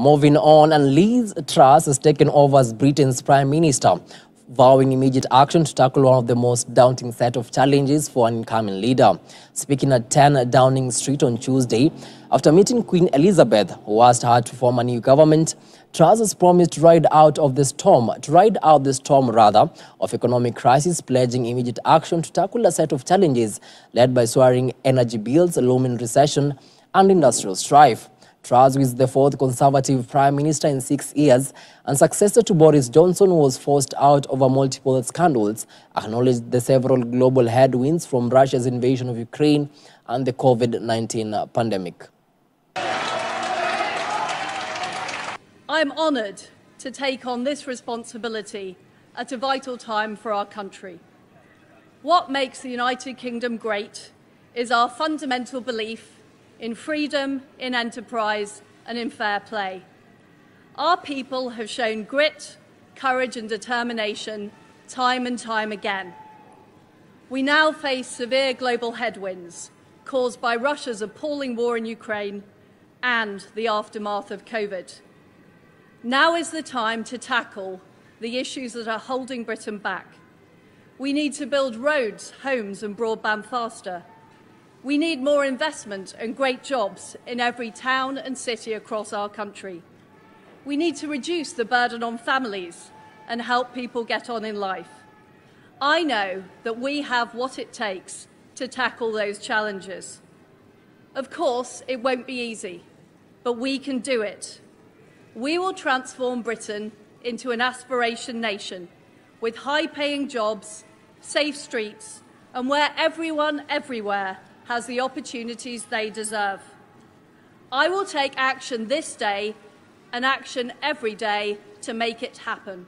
Moving on, and Liz Truss has taken over as Britain's Prime Minister, vowing immediate action to tackle one of the most daunting set of challenges for an incoming leader. Speaking at 10 Downing Street on Tuesday, after meeting Queen Elizabeth, who asked her to form a new government, Truss has promised to ride out of the storm, to ride out the storm rather, of economic crisis, pledging immediate action to tackle a set of challenges led by soaring energy bills, looming recession, and industrial strife. Truss, is the fourth Conservative Prime Minister in six years and successor to Boris Johnson, was forced out over multiple scandals, acknowledged the several global headwinds from Russia's invasion of Ukraine and the COVID-19 pandemic. I'm honoured to take on this responsibility at a vital time for our country. What makes the United Kingdom great is our fundamental belief in freedom, in enterprise, and in fair play. Our people have shown grit, courage, and determination time and time again. We now face severe global headwinds caused by Russia's appalling war in Ukraine and the aftermath of COVID. Now is the time to tackle the issues that are holding Britain back. We need to build roads, homes, and broadband faster. We need more investment and great jobs in every town and city across our country. We need to reduce the burden on families and help people get on in life. I know that we have what it takes to tackle those challenges. Of course, it won't be easy, but we can do it. We will transform Britain into an aspiration nation with high paying jobs, safe streets, and where everyone, everywhere has the opportunities they deserve. I will take action this day and action every day to make it happen.